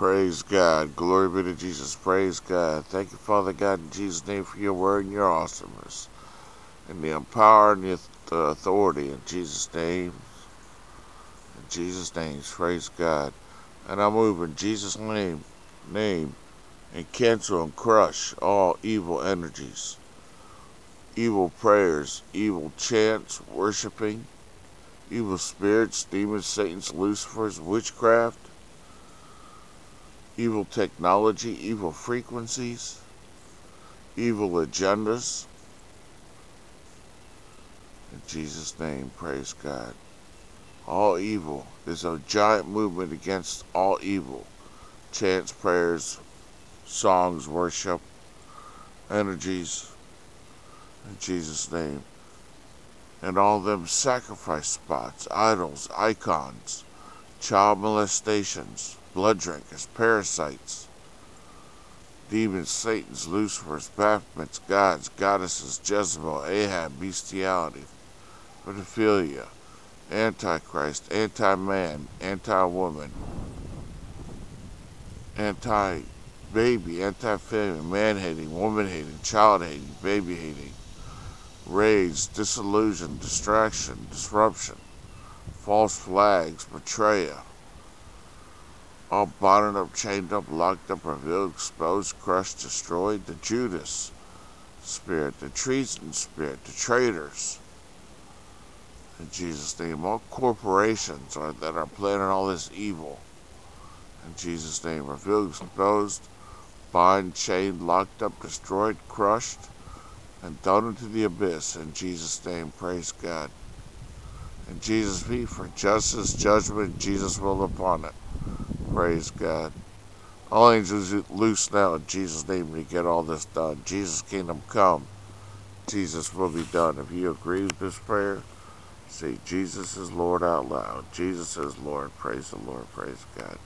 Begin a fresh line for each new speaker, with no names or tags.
Praise God. Glory be to Jesus. Praise God. Thank you, Father God, in Jesus' name for your word and your awesomeness. And the empower and the authority in Jesus' name. In Jesus' name. Praise God. And I move in Jesus' name, name and cancel and crush all evil energies, evil prayers, evil chants, worshiping, evil spirits, demons, Satan's, Lucifer's, witchcraft, evil technology, evil frequencies, evil agendas. In Jesus' name, praise God. All evil. There's a giant movement against all evil. Chants, prayers, songs, worship, energies. In Jesus' name. And all them sacrifice spots, idols, icons, child molestations, blood drinkers, parasites, demons, Satan's, Lucifer's, Baphomets, gods, goddesses, Jezebel, Ahab, bestiality, pedophilia, antichrist, anti-man, anti-woman, anti-baby, anti-family, man-hating, woman-hating, child-hating, baby-hating, rage, disillusion, distraction, disruption, false flags, betrayal, all bonded up, chained up, locked up, revealed, exposed, crushed, destroyed, the Judas spirit, the treason spirit, the traitors. In Jesus' name, all corporations are, that are planning all this evil. In Jesus' name, revealed, exposed, bind, chained, locked up, destroyed, crushed, and thrown into the abyss. In Jesus' name, praise God. In Jesus' feet for justice, judgment, Jesus will upon it. Praise God. All angels loose now in Jesus' name to get all this done. Jesus' kingdom come. Jesus will be done. If you agree with this prayer, say Jesus is Lord out loud. Jesus is Lord. Praise the Lord. Praise God.